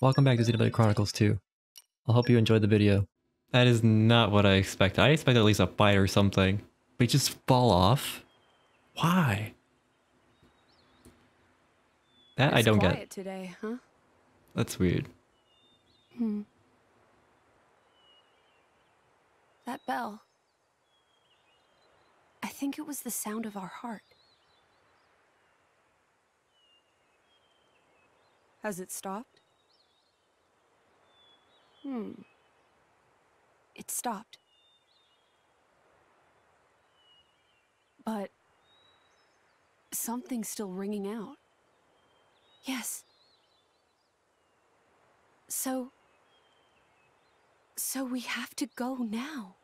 Welcome back to Xenoblade Chronicles 2. I hope you enjoyed the video. That is not what I expected. I expected at least a fight or something. We just fall off? Why? That I don't quiet get. today, huh? That's weird. Hmm. That bell. I think it was the sound of our heart. Has it stopped? Hmm. It stopped. But something's still ringing out. Yes. So. So we have to go now.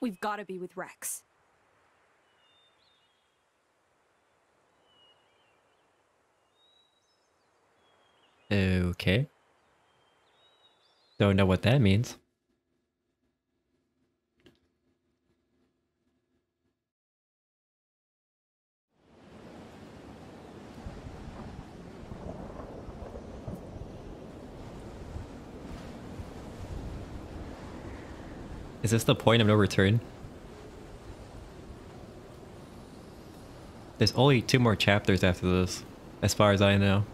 We've got to be with Rex. Okay. Don't know what that means. Is this the point of no return? There's only two more chapters after this, as far as I know.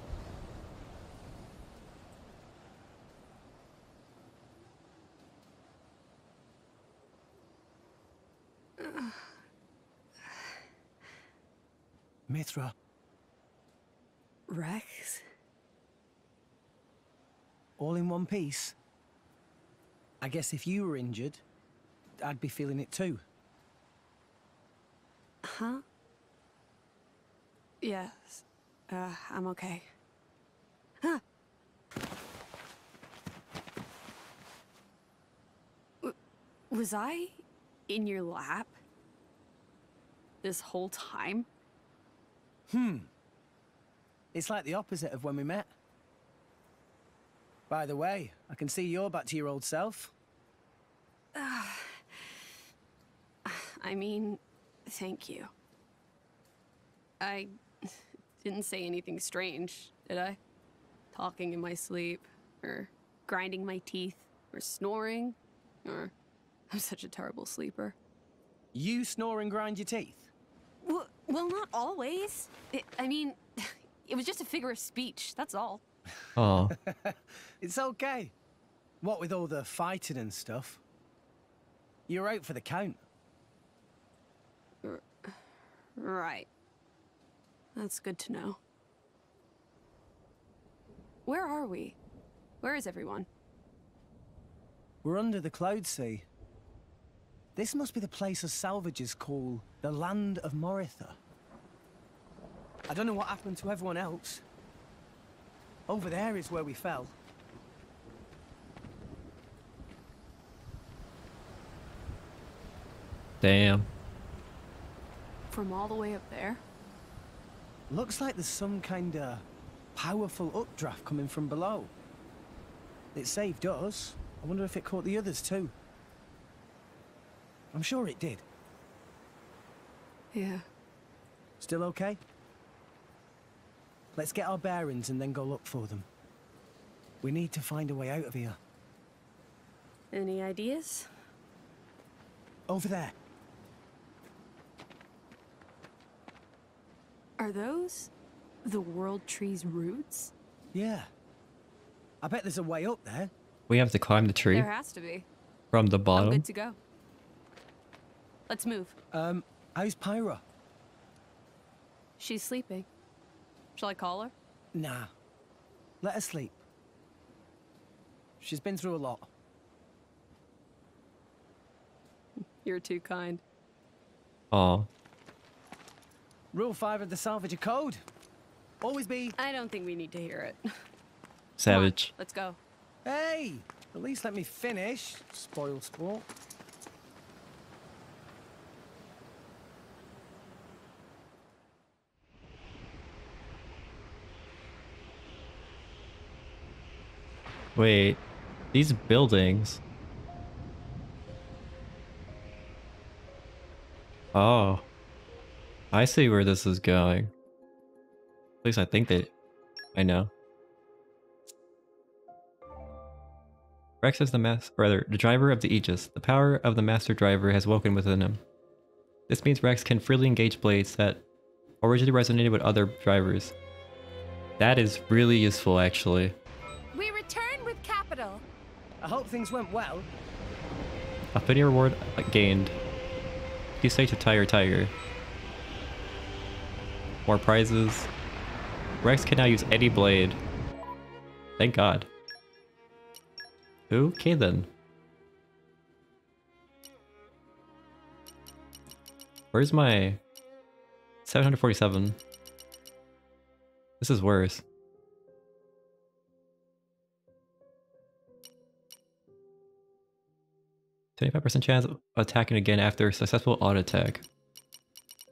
Mythra, Rex? All in one piece. I guess if you were injured, I'd be feeling it too. Huh? Yes. Uh, I'm okay. Huh. W- was I in your lap? This whole time? Hmm. It's like the opposite of when we met. By the way, I can see you're back to your old self. I mean, thank you. I didn't say anything strange, did I? Talking in my sleep, or grinding my teeth, or snoring, or I'm such a terrible sleeper. You snore and grind your teeth. Well, well not always. It, I mean, it was just a figure of speech, that's all. Oh, It's okay. What with all the fighting and stuff? You're out for the count. Right. That's good to know. Where are we? Where is everyone? We're under the Cloud Sea. This must be the place us salvagers call the Land of Morytha. I don't know what happened to everyone else. Over there is where we fell. damn. From all the way up there? Looks like there's some kind of powerful updraft coming from below. It saved us. I wonder if it caught the others too. I'm sure it did. Yeah. Still okay? Let's get our bearings and then go look for them. We need to find a way out of here. Any ideas? Over there. Are those the world tree's roots? Yeah. I bet there's a way up there. We have to climb the tree There has to be. from the bottom. I'm bottom. good to go. Let's move. Um, how's Pyra? She's sleeping. Shall I call her? Nah. Let her sleep. She's been through a lot. You're too kind. Oh, Rule 5 of the Salvager Code. Always be, I don't think we need to hear it. Come on, savage. let's go. hey, at least let me finish, spoiled sport. Wait, these buildings. Oh. I see where this is going. At least I think that I know. Rex is the mas- rather the driver of the Aegis. The power of the master driver has woken within him. This means Rex can freely engage blades that originally resonated with other drivers. That is really useful, actually. We return capital. I hope things went well. Affinity reward gained. You say to Tiger Tiger. More prizes. Rex can now use any blade. Thank God. Okay then. Where's my 747? This is worse. 25% chance of attacking again after successful auto attack.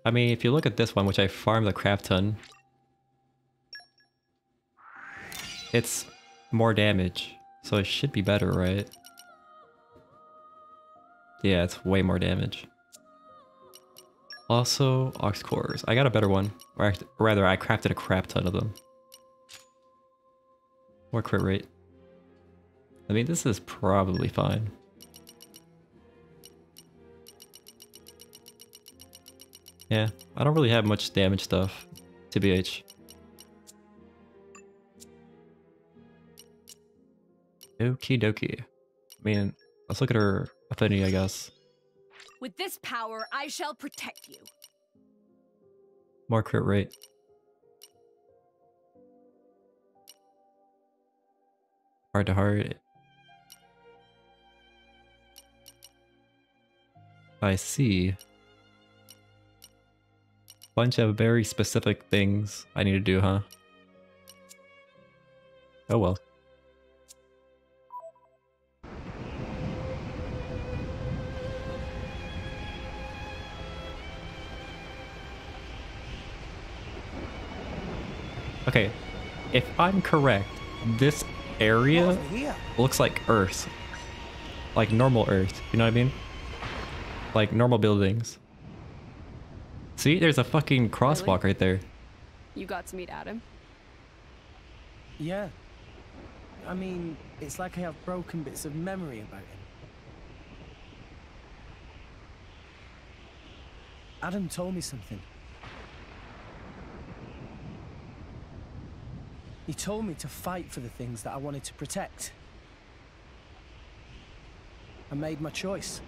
I mean, if you look at this one, which I farmed a crap ton, it's more damage, so it should be better, right? Yeah, it's way more damage. Also, Aux Cores. I got a better one. Or rather, I crafted a crap ton of them. More crit rate. I mean, this is probably fine. Yeah, I don't really have much damage stuff, TBH. Okie dokie. I mean, let's look at her affinity, I guess. With this power, I shall protect you. More crit rate. Hard to hard. I see. Bunch of very specific things I need to do, huh? Oh well. Okay, if I'm correct, this area looks like Earth. Like normal Earth, you know what I mean? Like normal buildings. See, there's a fucking crosswalk right there. You got to meet Adam? Yeah. I mean, it's like I have broken bits of memory about him. Adam told me something. He told me to fight for the things that I wanted to protect. I made my choice.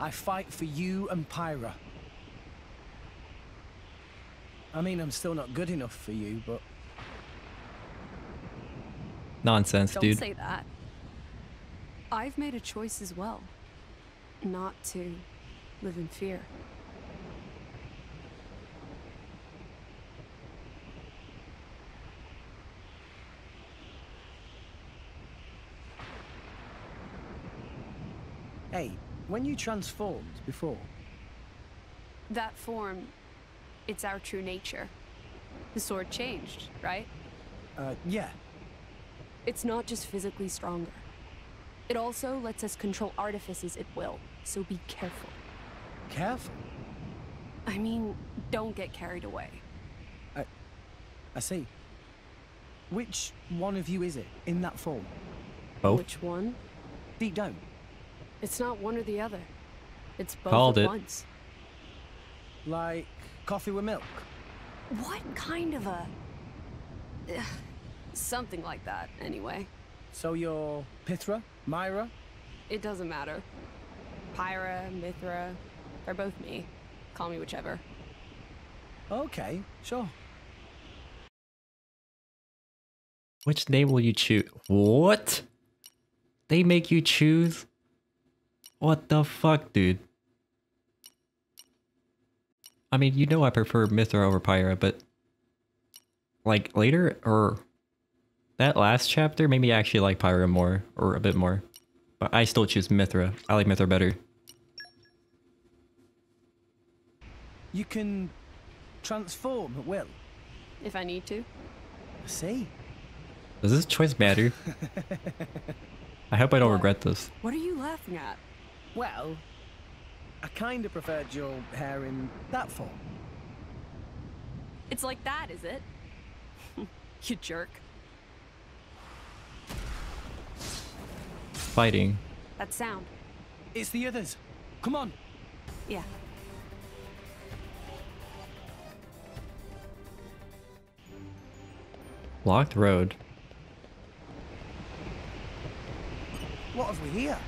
I fight for you and Pyra. I mean, I'm still not good enough for you, but Nonsense, Don't dude. say that. I've made a choice as well. Not to live in fear. hey, when you transformed before, That form, it's our true nature. The sword changed, right? uh, yeah, It's not just physically stronger. It also lets us control artifices at will, so be careful. careful. I mean, don't get carried away. I I see. Which one of you is it in that form? Both. Which one? Deep down. It's not one or the other. It's both Called at it. once. Like coffee with milk? What kind of a... Ugh, Something like that, anyway. So you're Pithra? Myra? It doesn't matter. Pyra, Mythra, they're both me. Call me whichever. Okay, sure. Which name will you choose? What? They make you choose? What the fuck, dude? I mean, you know I prefer Mythra over Pyra, but like later or that last chapter made me actually like Pyra more or a bit more. But I still choose Mythra. I like Mythra better. You can transform at will. If I need to. I see. Does this choice matter? I hope I don't What? regret this. What are you laughing at? Well, I kind of preferred your hair in that form. It's like that, is it? you jerk. fighting. That sound. It's the others. Come on. Yeah. Locked road. What have we here?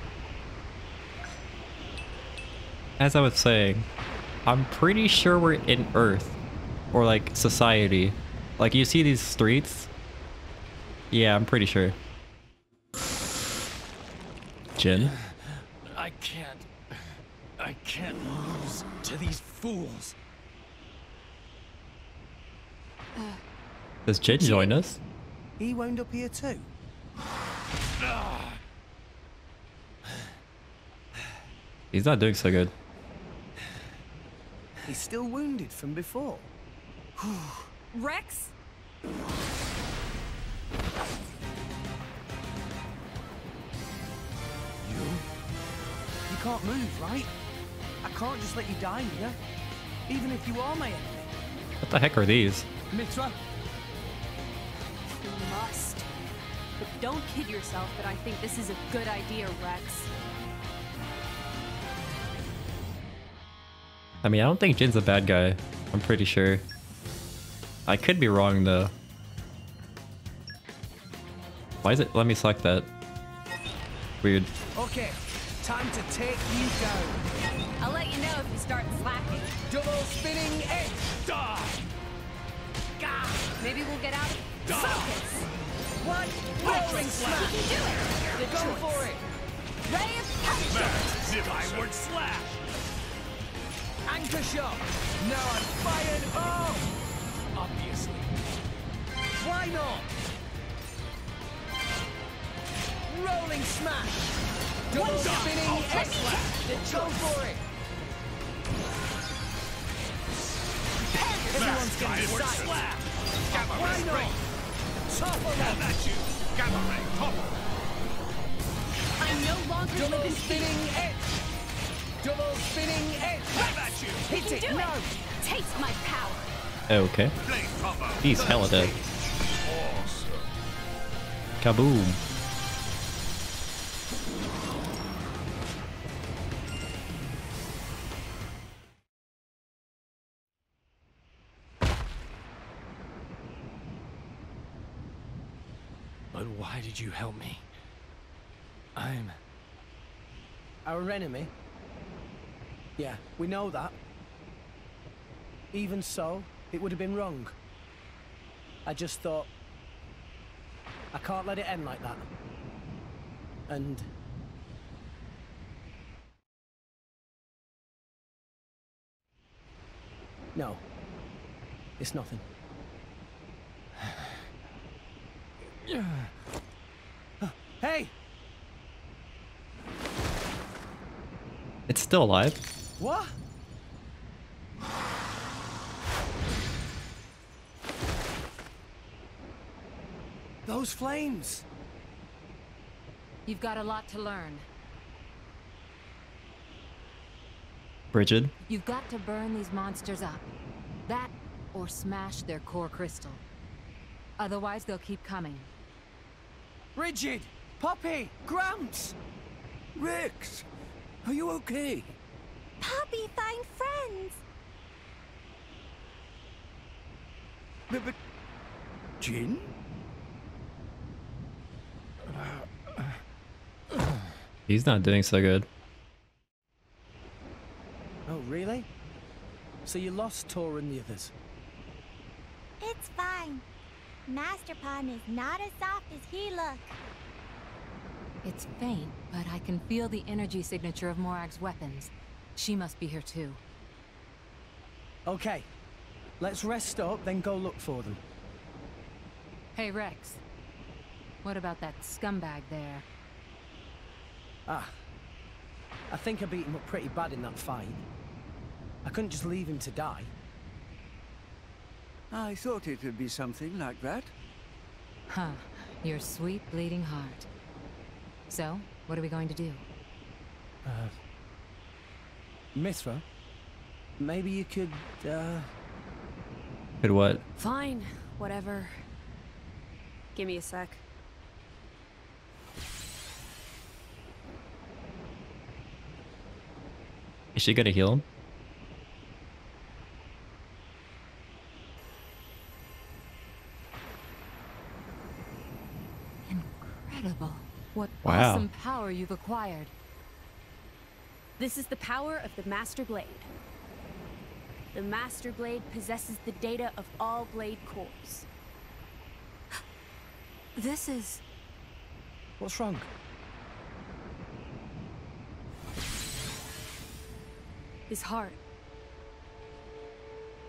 As I was saying, I'm pretty sure we're in Earth. Or like society. Like you see these streets? Yeah, I'm pretty sure. Jin? I can't. I can't lose to these fools. Does Jin join us? He wound up here too. He's not doing so good. He's still wounded from before. Rex? You? You can't move, right? I can't just let you die here. Even if you are my enemy. What the heck are these? Mythra, You must. But don't kid yourself that I think this is a good idea, Rex. I mean, I don't think Jin's a bad guy. I'm pretty sure. I could be wrong though. Why is it? Let me select that. Weird. okay. Time to take you down. I'll let you know if you start slacking. Double spinning edge. Die! Maybe we'll get out of focus. One rolling smash. You can do it. Good Go choice. for it. Ray of punch. Skyward slash! Anchor shot. Now I'm fired. Oh, Obviously. why not? Rolling smash. Double spinning oh, edge slash. Go for it. Everyone's getting Skyward sight. slash! Gamma Why ray not? ray! Topple them. At you! Gamma ray topple! I no longer Double spinning edge. Double spinning edge. At you! Hit it. No. Taste my power. Okay. He's hella dead. Awesome. Kaboom. But why did you help me? I'm... Our enemy? Yeah, we know that. Even so, it would have been wrong. I just thought... I can't let it end like that. And... No. It's nothing. Hey! It's still alive. What? Those flames! You've got a lot to learn. Brighid. You've got to burn these monsters up. That, or smash their core crystal. Otherwise, they'll keep coming. Rigid! Poppi! Gramps! Rex! Are you okay? Poppi find friends. But, but... Jin? He's not doing so good. Oh, really? So you lost Tor and the others? It's fine. Masterpon is not as soft as he look. It's faint, but I can feel the energy signature of Morag's weapons. She must be here too. Okay. Let's rest up, then go look for them. Hey, Rex. What about that scumbag there? Ah. I think I beat him up pretty bad in that fight. I couldn't just leave him to die. I thought it would be something like that. Huh. Your sweet bleeding heart. So, what are we going to do? Mythra, maybe you could, uh... Could what? Fine, whatever. Give me a sec. Is she gonna heal him? Incredible. What wow. awesome power you've acquired. This is the power of the Master Blade. The Master Blade possesses the data of all Blade cores. This is. What's wrong? his heart.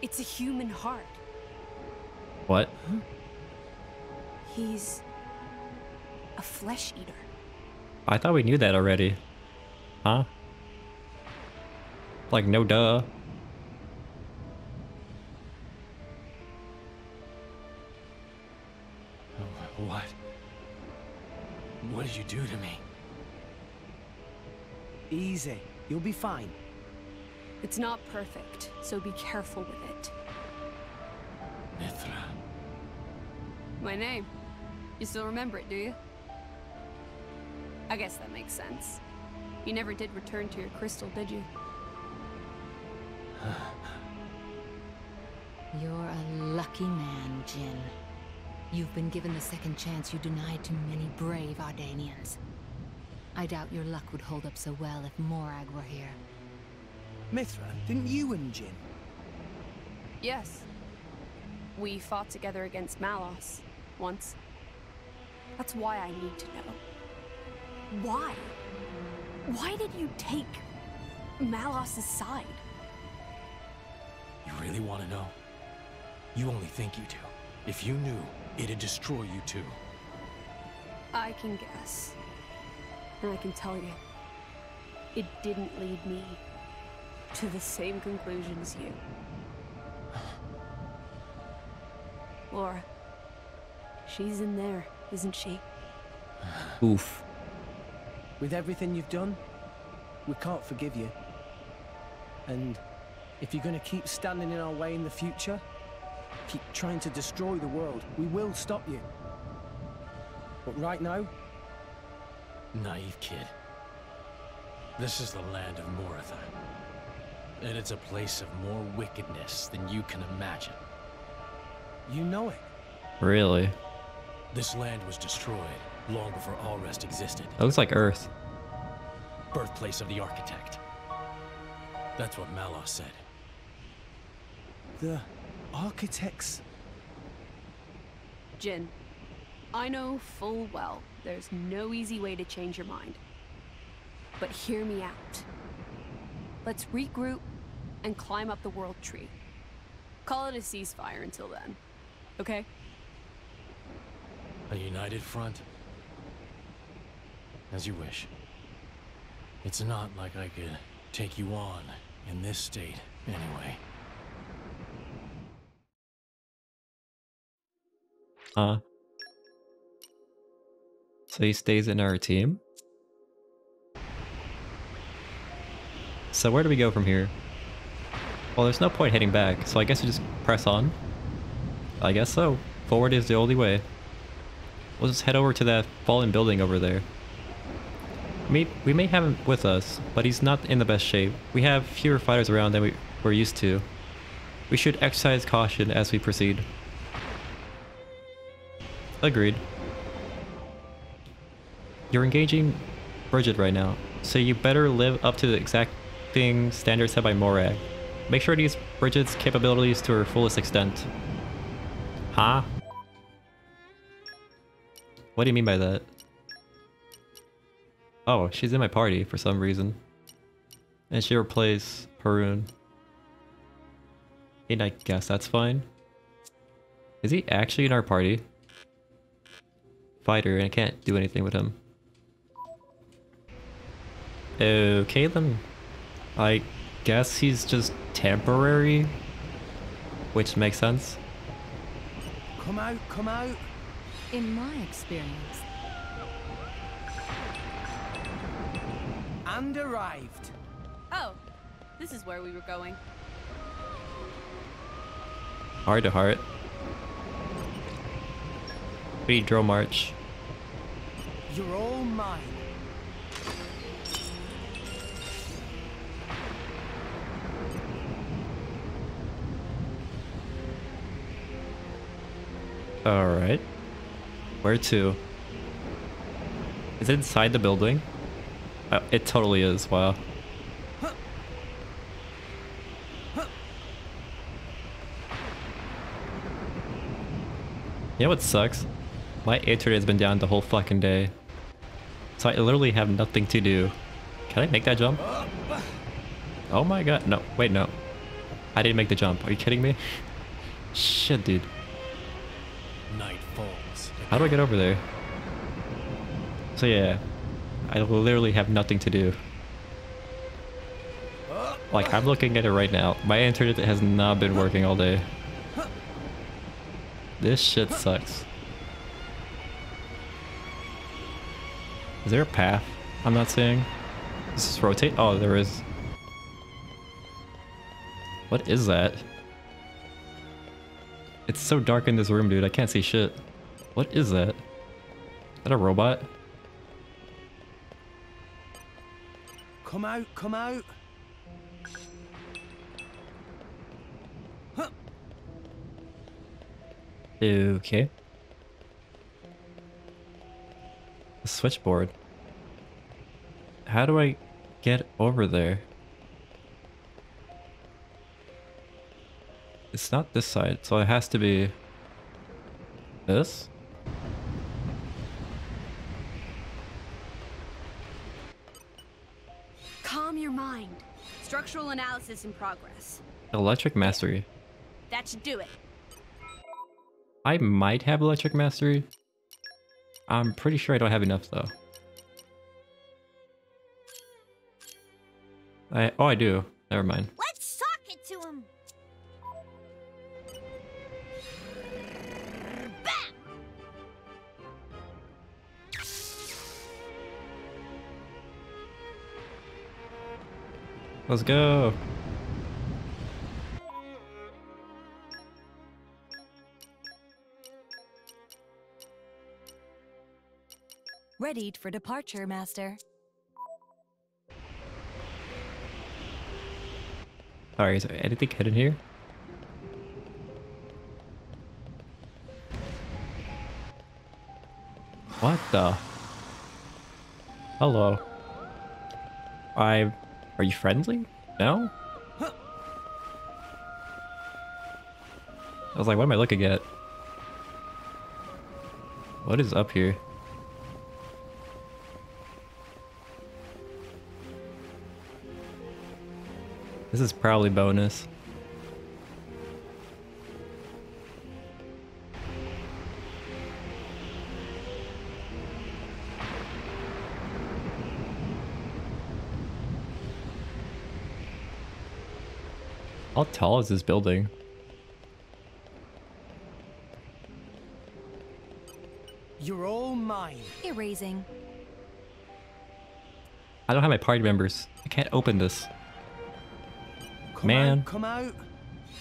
It's a human heart. What? He's. a flesh eater. I thought we knew that already. Huh? Like, no duh. Oh, what? What did you do to me? Easy. You'll be fine. It's not perfect, so be careful with it. Mythra. My name. You still remember it, do you? I guess that makes sense. You never did return to your crystal, did you? You're a lucky man, Jin. You've been given the second chance you denied to many brave Ardanians. I doubt your luck would hold up so well if Morag were here. Mythra, didn't you and Jin? Yes. We fought together against Malos once. That's why I need to know. Why? Why did you take Malos' side? You really want to know? You only think you do. If you knew, it'd destroy you too. I can guess. And I can tell you, it didn't lead me to the same conclusion as you. Lora, she's in there, isn't she? Oof. With everything you've done, we can't forgive you. And if you're going to keep standing in our way in the future, keep trying to destroy the world, we will stop you. But right now, Naive kid. This is the land of Morytha. And it's a place of more wickedness than you can imagine. you know it. Really? This land was destroyed long before Alrest existed. That looks like Earth. Birthplace of the architect. That's what Malos said. The architects. Jin, I know full well there's no easy way to change your mind. But hear me out. Let's regroup and climb up the world tree. Call it a ceasefire until then. Okay? A united front? As you wish. It's not like I could take you on in this state, anyway. Huh? So he stays in our team? So where do we go from here? Well, there's no point heading back, so I guess we just press on. I guess so. Forward is the only way. We'll just head over to that fallen building over there. We, we may have him with us, but he's not in the best shape. We have fewer fighters around than we, we're used to. We should exercise caution as we proceed. Agreed. You're engaging Brighid right now, so you better live up to the exacting standards set by Morag. Make sure to use Brighid's capabilities to her fullest extent. Huh? What do you mean by that? Oh, she's in my party for some reason. And she replaced Haroon. And I guess that's fine. Is he actually in our party? Fighter, and I can't do anything with him. Okay then. I guess he's just temporary. Which makes sense. Come out, come out. In my experience, And arrived. Oh, this is where we were going. Heart to heart. We drill march. You're all mine. All right. Where to? Is it inside the building? Oh, it totally is. Wow. You know what sucks? My A has been down the whole fucking day. So I literally have nothing to do. Can I make that jump? Oh my god. No, wait, no. I didn't make the jump. Are you kidding me? Shit, dude. Night falls. How do I get over there? So yeah, I literally have nothing to do. Like, I'm looking at it right now. My internet has not been working all day. This shit sucks. Is there a path I'm not seeing? Does this rotate? Oh, there is. What is that? It's so dark in this room, dude. I can't see shit. What is that? Is that a robot? Come out, come out. Okay. Switchboard. How do I get over there? It's not this side, so it has to be this? Calm your mind. Structural analysis in progress. Electric mastery. That should do it. I might have electric mastery. I'm pretty sure I don't have enough though. I oh I do. Never mind. Let's sock it to him. Let's go. Readied for departure, Master. Sorry, is there anything hidden here? What the? Hello. I... Are you friendly? No? I was like, what am I looking at? What is up here? This is probably bonus. How tall is this building? You're all mine. Erasing. I don't have my party members. I can't open this. Come Man. out, come out.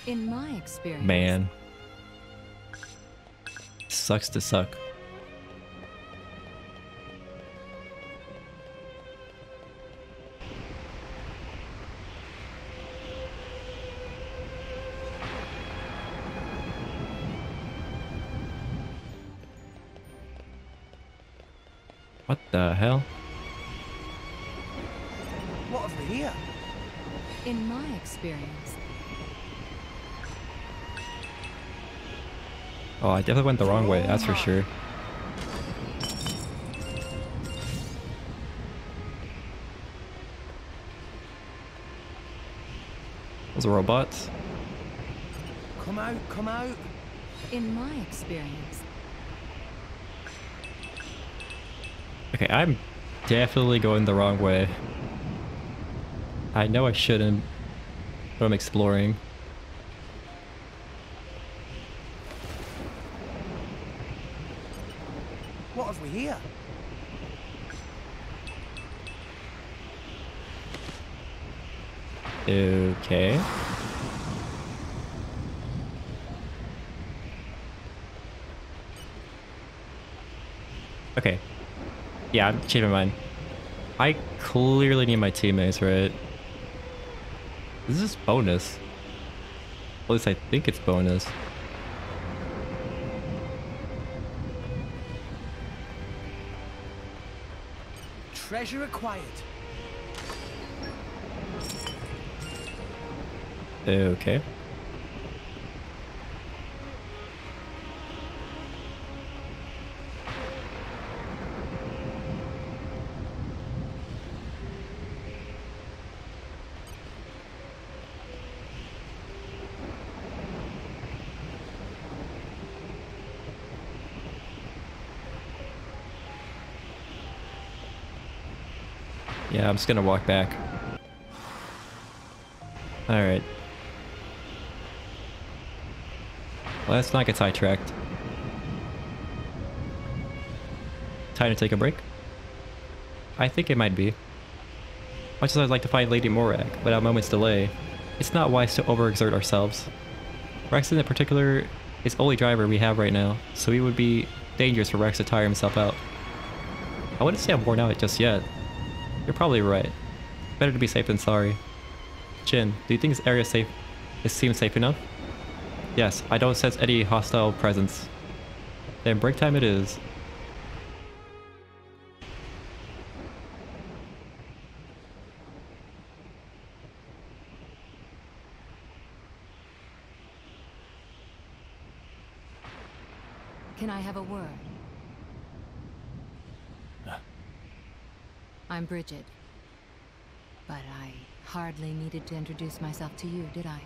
In my experience, Man. Sucks to suck. What the hell? Experience, Oh, I definitely went the wrong way, that's for sure. Those are robots. Come out, come out. in my experience, Okay, I'm definitely going the wrong way. I know I shouldn't, but I'm exploring. What have we here? Okay. Okay. Yeah, I'm changing my mind. I clearly need my teammates, right? This Is bonus? At least I think it's bonus. Treasure acquired. Okay. Yeah, I'm just gonna walk back. Alright. Let's not get sidetracked. Time to take a break? I think it might be. Much as I'd like to find Lady Morag without a moment's delay, it's not wise to overexert ourselves. Rex in particular is only driver we have right now, so it would be dangerous for Rex to tire himself out. I wouldn't say I'm worn out just yet. You're probably right. Better to be safe than sorry. Jin, do you think this area safe? It seems safe enough? Yes, I don't sense any hostile presence. Then break time it is. Can I have a word? I'm Brighid. But I hardly needed to introduce myself to you, did I?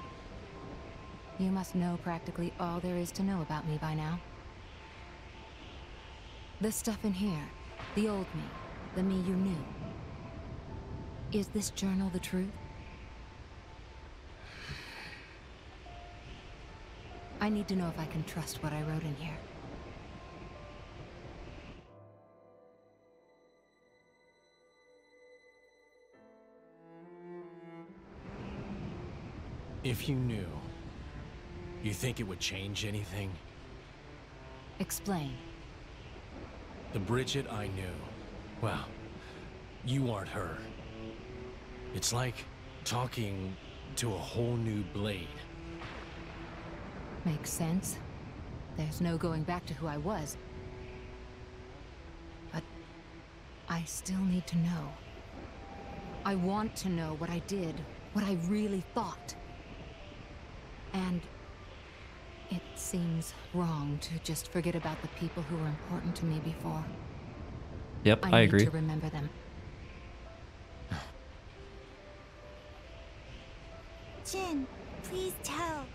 You must know practically all there is to know about me by now. The stuff in here, the old me, the me you knew. Is this journal the truth? I need to know if I can trust what I wrote in here. If you knew, you think it would change anything? Explain. The Brighid I knew, well, you aren't her. It's like talking to a whole new Blade. Makes sense. There's no going back to who I was. But I still need to know. I want to know what I did, what I really thought. And it seems wrong to just forget about the people who were important to me before. Yep, I, I, need agree. to remember them. Jin, please tell.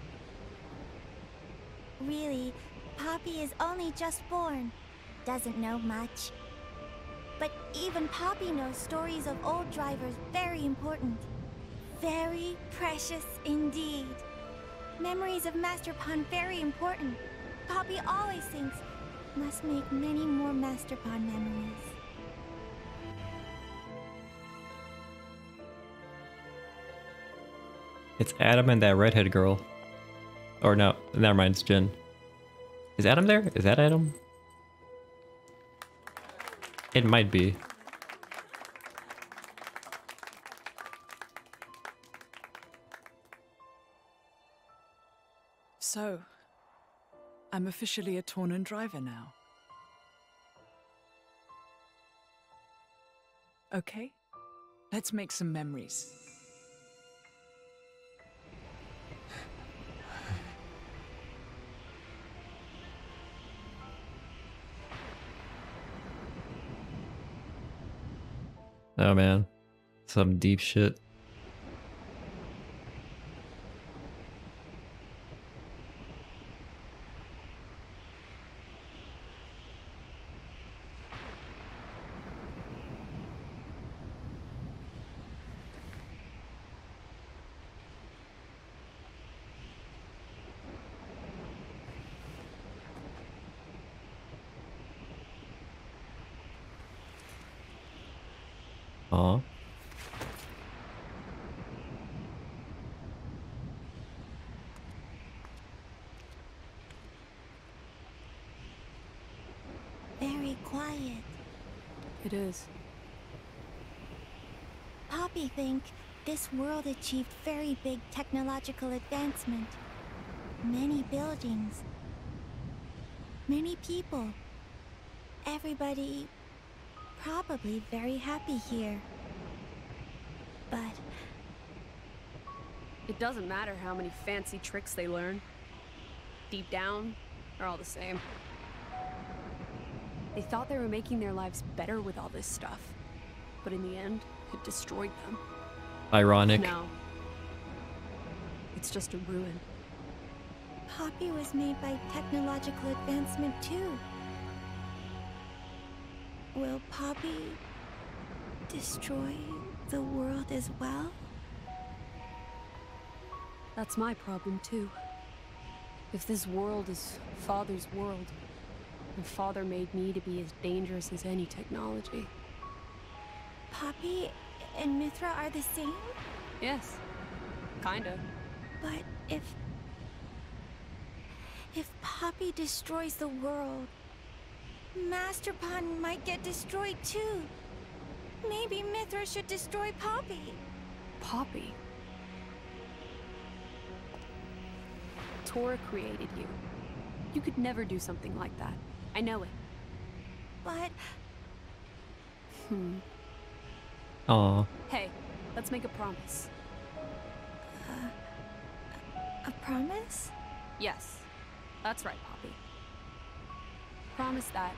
Really, Poppi is only just born. Doesn't know much. But even Poppi knows stories of old drivers very important. Very precious indeed. Memories of Masterpon very important. Poppi always thinks must make many more Masterpon memories. It's Adam and that redhead girl. Or no, never mind, it's Jin. Is Adam there? Is that Adam? It might be. So, I'm officially a Tornan driver now. Okay, let's make some memories. Oh man. Some deep shit. Aw. Very quiet. It is. Poppi think this world achieved very big technological advancement. Many buildings. Many people. Everybody probably very happy here. But It doesn't matter how many fancy tricks they learn. Deep down, they're all the same. They thought they were making their lives better with all this stuff. But in the end, it destroyed them. Ironic. No. It's just a ruin. Poppi was made by technological advancement too. Will Poppi destroy the world as well? That's my problem, too. If this world is Father's world, and Father made me to be as dangerous as any technology. Poppi and Mythra are the same? Yes. Kinda. But if... If Poppi destroys the world, Masterpon might get destroyed too. Maybe Mythra should destroy Poppi. Poppi. Tora created you. You could never do something like that. I know it. But Hmm. Aw. Hey, let's make a promise. a promise? Yes, that's right, Poppi. Promise that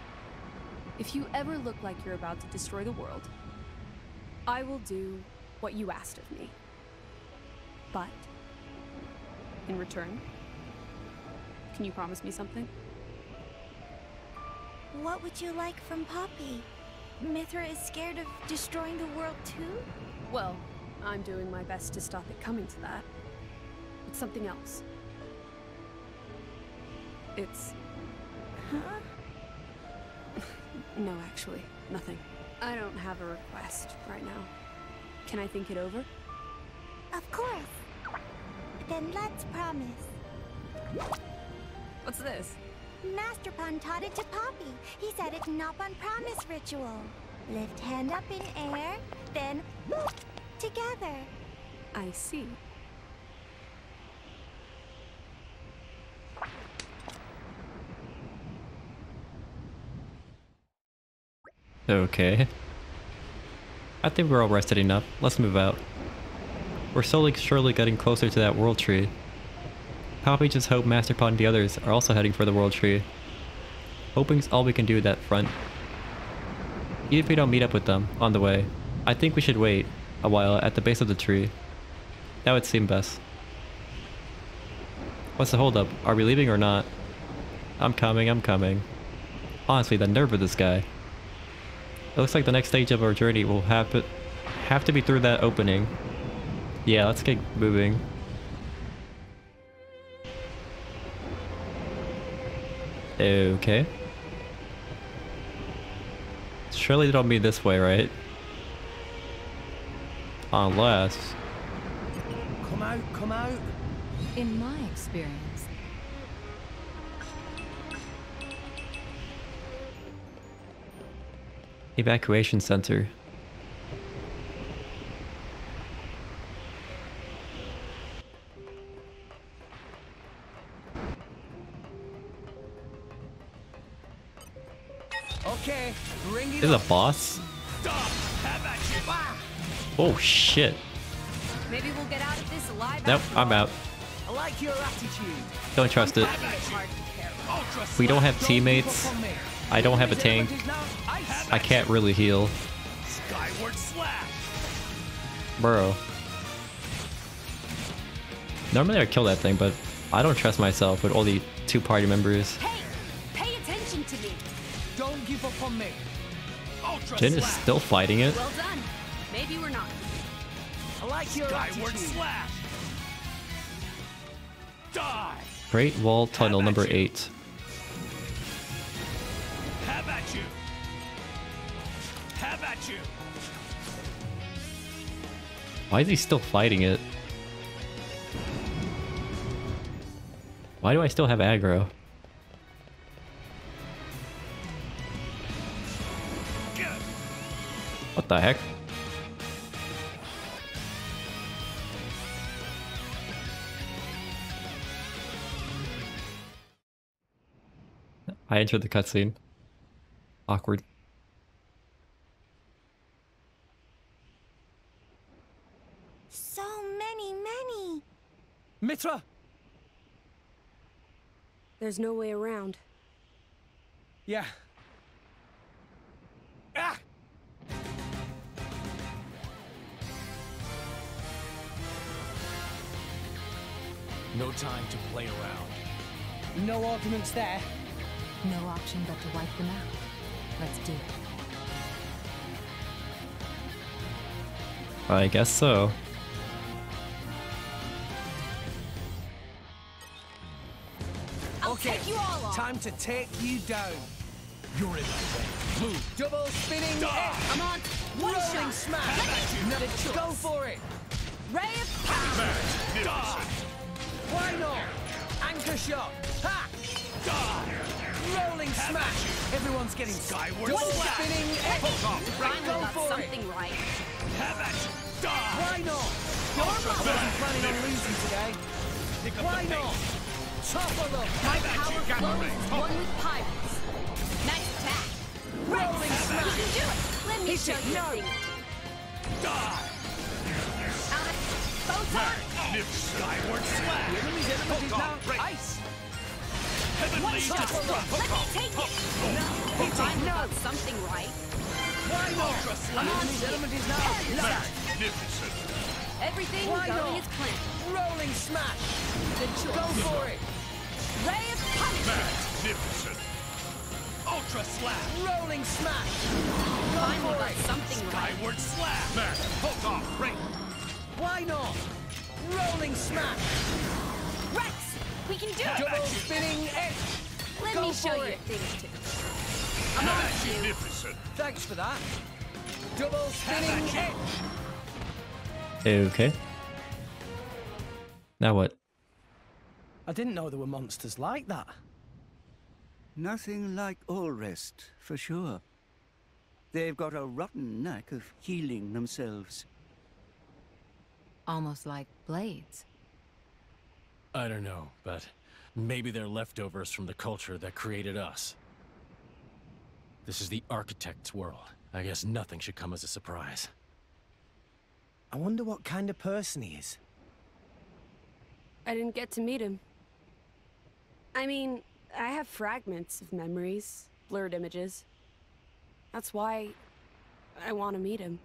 if you ever look like you're about to destroy the world, I will do what you asked of me. But, in return, can you promise me something? What would you like from Poppi? Mythra is scared of destroying the world too? Well, I'm doing my best to stop it coming to that. It's something else. It's. Huh? No, actually, nothing. I don't have a request right now. Can I think it over? Of course. Then let's promise. What's this? Masterpon taught it to Poppi. He said it's Nopon promise ritual. Lift hand up in air, then whoop, together. I see. Okay. I think we're all rested enough. Let's move out. We're slowly surely getting closer to that world tree. Just hope Masterpon and the others are also heading for the world tree. Hoping's all we can do at that front. Even if we don't meet up with them on the way, I think we should wait a while at the base of the tree. That would seem best. What's the holdup? Are we leaving or not? I'm coming, I'm coming. Honestly, the nerve of this guy. It looks like the next stage of our journey will have have to be through that opening. Yeah, let's get moving. Okay. Surely they don't mean this way, right? Unless... Come out, come out. In my experience, Evacuation center. Bring it is a boss? Oh shit. Maybe we'll get out of this alive. Nope, I'm out. I like your attitude. Don't trust it. Hard to care about. Ultra We don't have teammates. give up on me. I don't have a tank. what it is now? Ice. I can't really heal. Skyward slash. Bro. Normally I'd kill that thing, but I don't trust myself with all the two party members. Hey, pay attention to me. Don't give up on me. Ultra Jin is still fighting it. Well done. Maybe we're not. I like your Skyward attitude. slash. Die. Great Wall Tunnel number 8. Have at you. Have at you. Why is he still fighting it? Why do I still have aggro? What the heck? I entered the cutscene. Awkward. So many, many! Mythra! There's no way around. Yeah, No time to play around. No arguments there. No option but to wipe them out. Let's do it. I guess so. I'll okay, take you all on. time to take you down. You're in my way. Move. Double spinning Die. hit. I'm on. One Rolling shot. smash. Not a choice. Go for it. Ray of power. Why not? Anchor shot. Ha! Die. Rolling smash. Everyone's getting Skyward double spinning. Finally Go for it. something right. Have at you. Die. Why not? I wasn't planning on losing today. Pick up Why the not? pace. Tougher look. My power you. Flows one with pirates. Nice attack. Rolling You smash. can do it. Let me Hit show it. you No. a. Die. Out of both arms. Magnificent. Skyward The slash. enemy's element is now break. ice. Heavenly shot. Let me take it. Finally got something right. Why not? Ultra The slash. enemy's element is now. Magnificent. Everything Why going not? as planned. Rolling smash. Go for it. Ray of power. Magnificent. Ultra slash. Rolling smash. Go Finally for it. something right. Skyward slash. Mag. Hook off. Break. Why not? Rolling smash. Rex, we can do it. Double spinning edge. Let Go me show you it. a thing or two. Magnificent. Thanks for that. Double spinning edge. Okay. Now what? I didn't know there were monsters like that. Nothing like Alrest, for sure. They've got a rotten knack of healing themselves. Almost like blades. I don't know, but maybe they're leftovers from the culture that created us. This is the architect's world. I guess nothing should come as a surprise. I wonder what kind of person he is. I didn't get to meet him. I mean, I have fragments of memories, blurred images. That's why I want to meet him.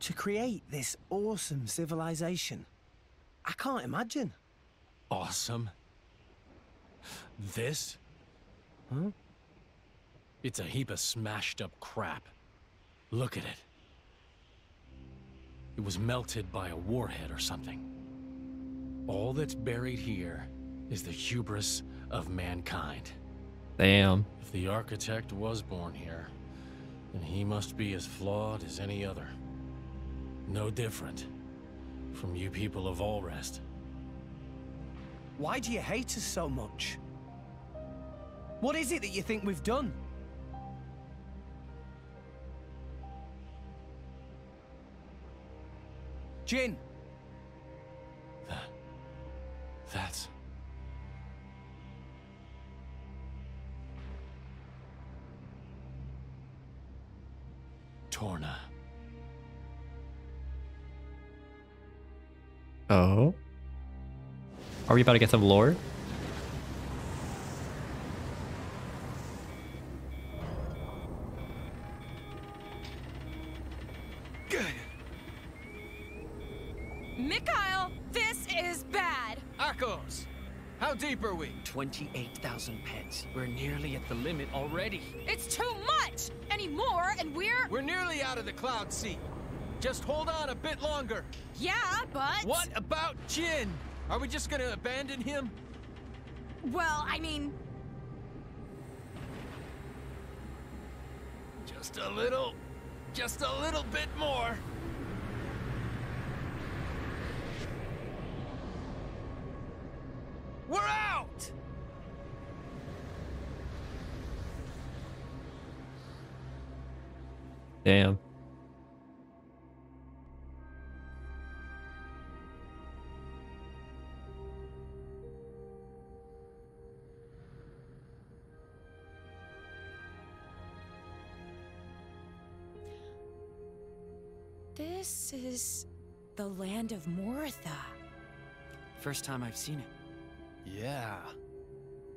To create this awesome civilization. I can't imagine. Awesome. This? Huh? It's a heap of smashed up crap. Look at it. It was melted by a warhead or something. All that's buried here is the hubris of mankind. Damn. If the architect was born here, then he must be as flawed as any other. No different from you people of Alrest. Why do you hate us so much? What is it that you think we've done? Jin, That... That's... Torna. Oh. Are we about to get some lore? Good. Mikhail, this is bad. Akhos! How deep are we? 28,000 pets. We're nearly at the limit already. It's too much. Any more and we're... We're nearly out of the cloud sea. Just hold on a bit longer. Yeah, but... What about Jin? Are we just gonna abandon him? Well, I mean... Just a little. Just a little bit more. We're out! Damn. This is the land of Morytha. First time I've seen it. Yeah.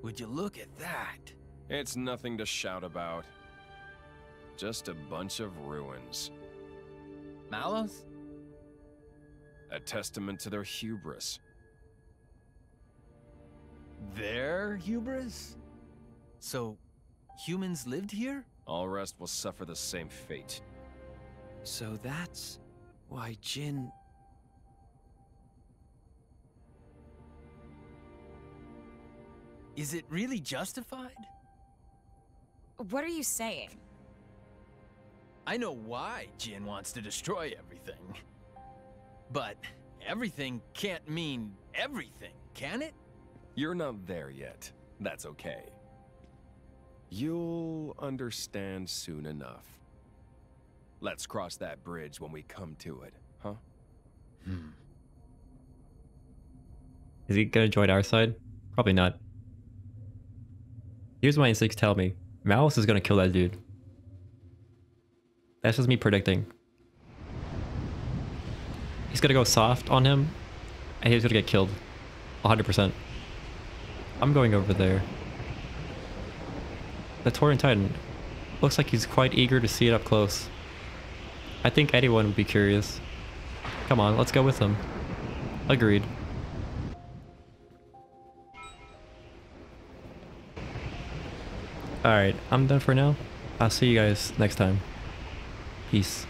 Would you look at that? It's nothing to shout about. Just a bunch of ruins. Malos? A testament to their hubris. Their hubris? So, humans lived here? Alrest will suffer the same fate. So that's why Jin. Is it really justified? What are you saying? I know why Jin wants to destroy everything. But everything can't mean everything, can it? You're not there yet. That's okay. You'll understand soon enough. Let's cross that bridge when we come to it, huh? Hmm. Is he gonna join our side? Probably not. Here's my instincts tell me. Malos is gonna kill that dude. That's just me predicting. He's gonna go soft on him, and he's gonna get killed. 100%. I'm going over there. The Taurian Titan. Looks like he's quite eager to see it up close. I think anyone would be curious. Come on, let's go with them. Agreed. Alright, I'm done for now. I'll see you guys next time. Peace.